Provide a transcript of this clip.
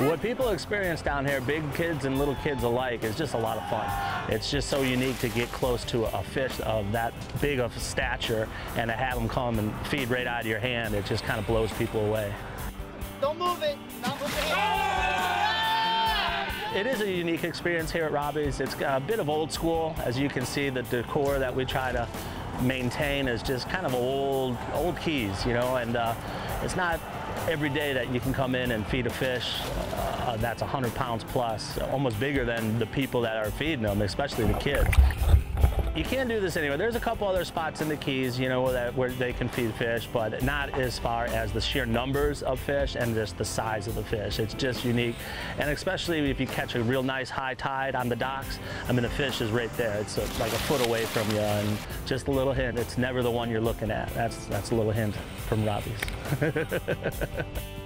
What people experience down here, big kids and little kids alike, is just a lot of fun. It's just so unique to get close to a fish of that big of stature and to have them come and feed right out of your hand. It just kind of blows people away. Don't move it. Not move it. It is a unique experience here at Robbie's. It's a bit of old school. As you can see, the decor that we try to maintain is just kind of old, old keys, you know, and uh, it's not every day that you can come in and feed a fish uh, that's 100 pounds plus, almost bigger than the people that are feeding them, especially the kids. You can't do this anywhere. There's a couple other spots in the Keys, you know, that, where they can feed fish, but not as far as the sheer numbers of fish and just the size of the fish. It's just unique. And especially if you catch a real nice high tide on the docks, I mean, the fish is right there. It's a, like a foot away from you. And just a little hint, it's never the one you're looking at. That's, that's a little hint from Robbie's.